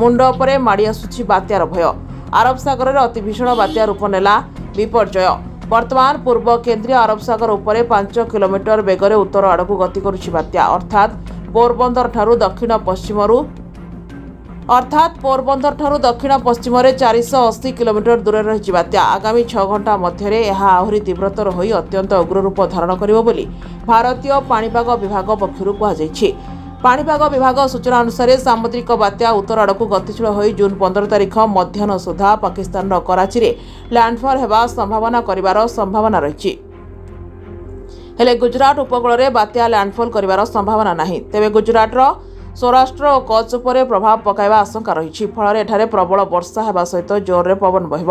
ମୁଣ୍ଡ ଉପରେ ମାଡ଼ି ଆସୁଛି ବାତ୍ୟାର ଭୟ। ଆରବ ସାଗରରେ ଅତି ଭୀଷଣ ବାତ୍ୟା ରୂପ ନେଲା ବିପର୍ଯ୍ୟୟ। ବର୍ତ୍ତମାନ ପୂର୍ବ କେନ୍ଦ୍ରୀୟ ଆରବ ସାଗର ଉପରେ ପାଞ୍ଚ କିଲୋମିଟର ବେଗରେ ଉତ୍ତର ଆଡ଼କୁ ଗତି କରୁଛି ବାତ୍ୟା। ଅର୍ଥାତ୍ ପୋରବନ୍ଦରଠାରୁ ଦକ୍ଷିଣ ପଶ୍ଚିମରୁ ଅର୍ଥାତ୍ ପୋରବନ୍ଦରଠାରୁ ଦକ୍ଷିଣ ପଶ୍ଚିମରେ ଚାରିଶହ ଅଶୀ କିଲୋମିଟର ଦୂରରେ ରହିଛି ବାତ୍ୟା। ଆଗାମୀ ଛଅ ଘଣ୍ଟା ମଧ୍ୟରେ ଏହା ଆହୁରି ତୀବ୍ରତର ହୋଇ ଅତ୍ୟନ୍ତ ଉଗ୍ର ରୂପ ଧାରଣ କରିବ ବୋଲି ଭାରତୀୟ ପାଣିପାଗ ବିଭାଗ ପକ୍ଷରୁ କୁହାଯାଇଛି। ପାଣିପାଗ ବିଭାଗ ସୂଚନା ଅନୁସାରେ ସାମୁଦ୍ରିକ ବାତ୍ୟା ଉତ୍ତର ଆଡ଼କୁ ଗତିଶୀଳ ହୋଇ ଜୁନ୍ ପନ୍ଦର ତାରିଖ ମଧ୍ୟାହ୍ନ ସୁଦ୍ଧା ପାକିସ୍ତାନର କରାଚିରେ ଲ୍ୟାଣ୍ଡଫଲ୍ ହେବା ସମ୍ଭାବନା କରିବାର ସମ୍ଭାବନା ରହିଛି। ହେଲେ ଗୁଜରାଟ ଉପକୂଳରେ ବାତ୍ୟା ଲ୍ୟାଣ୍ଡଫଲ୍ କରିବାର ସମ୍ଭାବନା ନାହିଁ। ତେବେ ଗୁଜରାଟର ସୌରାଷ୍ଟ୍ର ଓ କଚ୍ଛ ଉପରେ ପ୍ରଭାବ ପକାଇବା ଆଶଙ୍କା ରହିଛି। ଫଳରେ ଏଠାରେ ପ୍ରବଳ ବର୍ଷା ହେବା ସହିତ ଜୋରରେ ପବନ ବହିବ।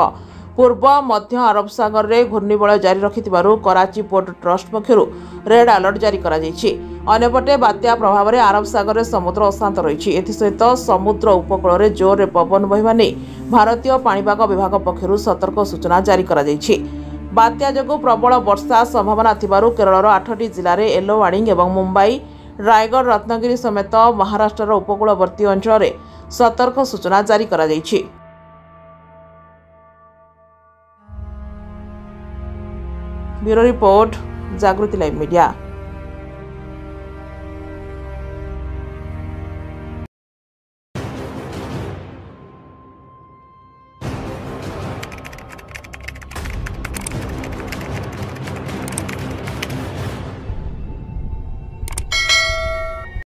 ପୂର୍ବ ମଧ୍ୟ ଆରବ ସାଗରରେ ଘୂର୍ଣ୍ଣିବଳୟ ଜାରି ରଖିଥିବାରୁ କରାଚି ପୋର୍ଟ ଟ୍ରଷ୍ଟ ପକ୍ଷରୁ ରେଡ୍ ଆଲର୍ଟ ଜାରି କରାଯାଇଛି। ଅନ୍ୟପଟେ ବାତ୍ୟା ପ୍ରଭାବରେ ଆରବ ସାଗରରେ ସମୁଦ୍ର ଅଶାନ୍ତ ରହିଛି। ଏଥିସହିତ ସମୁଦ୍ର ଉପକୂଳରେ ଜୋରରେ ପବନ ବହିବା ନେଇ ଭାରତୀୟ ପାଣିପାଗ ବିଭାଗ ପକ୍ଷରୁ ସତର୍କ ସୂଚନା ଜାରି କରାଯାଇଛି। ବାତ୍ୟା ଯୋଗୁଁ ପ୍ରବଳ ବର୍ଷା ସମ୍ଭାବନା ଥିବାରୁ କେରଳର ଆଠଟି ଜିଲ୍ଲାରେ ୟେଲୋ ୱାର୍ଣ୍ଣିଂ ଏବଂ ମୁମ୍ବାଇ ରାୟଗଡ଼ ରତ୍ନଗିରି ସମେତ ମହାରାଷ୍ଟ୍ରର ଉପକୂଳବର୍ତ୍ତୀ ଅଞ୍ଚଳରେ ସତର୍କ ସୂଚନା ଜାରି କରାଯାଇଛି। Bureau report Jagruti live media.